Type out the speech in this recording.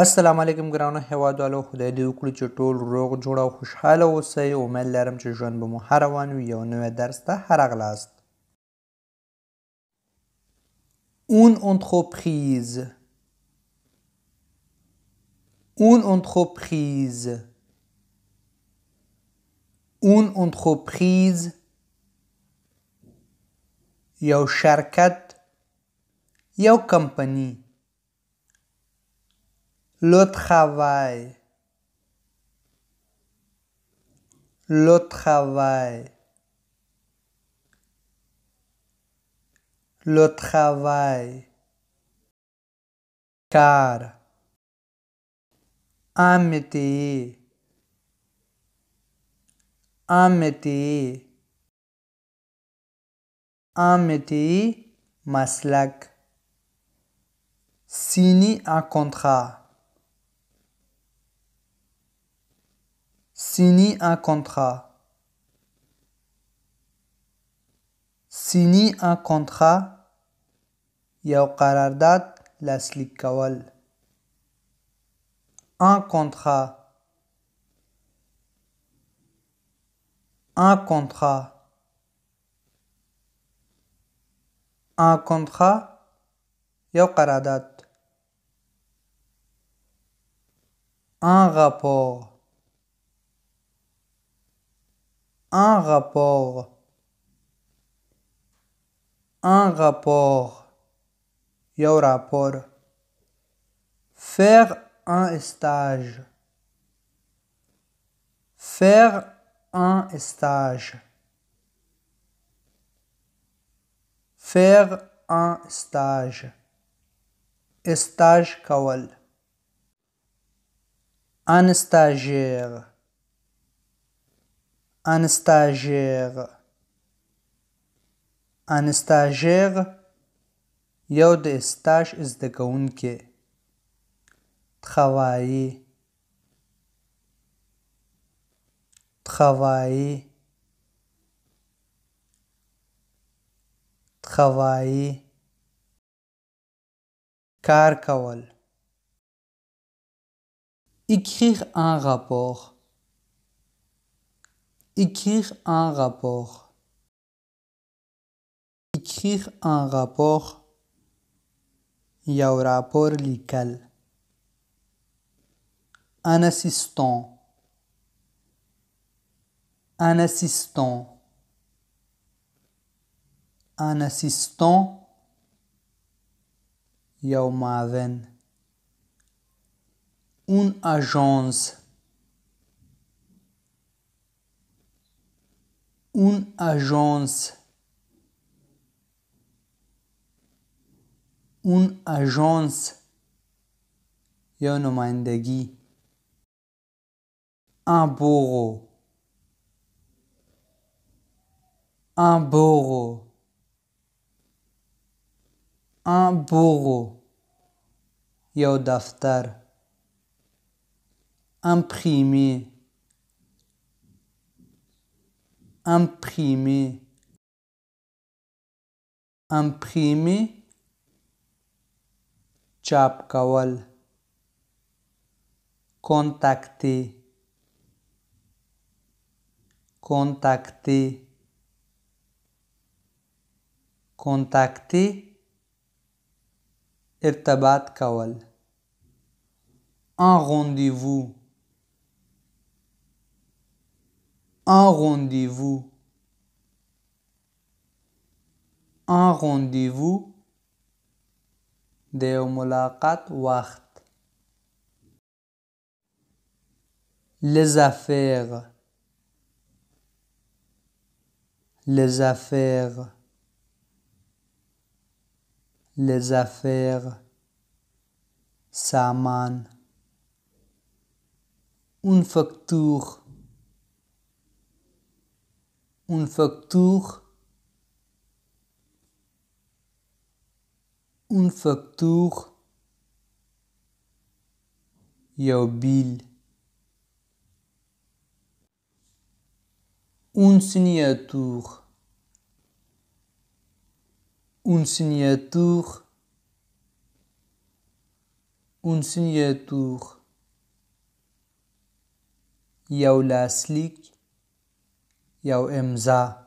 السلام علیکم ګرانو هیوادوالو خدای دې وکړي چې ټول روغ جوړ او خوشحاله اوسئ امید لرم چې ژوند به مو هر روان وي یو نوی درس ته هرغلاست Une entreprise. Une entreprise. Une entreprise. یو شرکت یو کمپنی Le travail. Le travail. Le travail. Car. Un métier. Un métier. Un métier. Maslak. Signer un contrat. Signer un contrat. Signer un contrat یو قرارداد لاسلیک کول un contrat un contrat un contrat یو قرارداد un rapport un rapport, un rapport, il rapport. Faire un stage, faire un stage, faire un stage, stage kawal, un stagiaire un stagiaire un stagiaire یو د استاج زده کوونکی travailler travailler travailler کار کول écrire un rapport Écrire un rapport. Écrire un rapport. un rapport lical. Un assistant. Un assistant. Un assistant. un maven. Une agence une agence اون اژانس یا نمایندگی un bureau un bureau un bureau یو دفتر imprimer imprimer imprimer چاپ کول contacter contacter contacter ارتباط کول un rendez-vous un rendez-vous, un rendez-vous, des mulaqat waqt. Les affaires, les affaires, les affaires, saman, une facture. une facture une facture یو بیل une signature une signature اون سینیتور 要印证。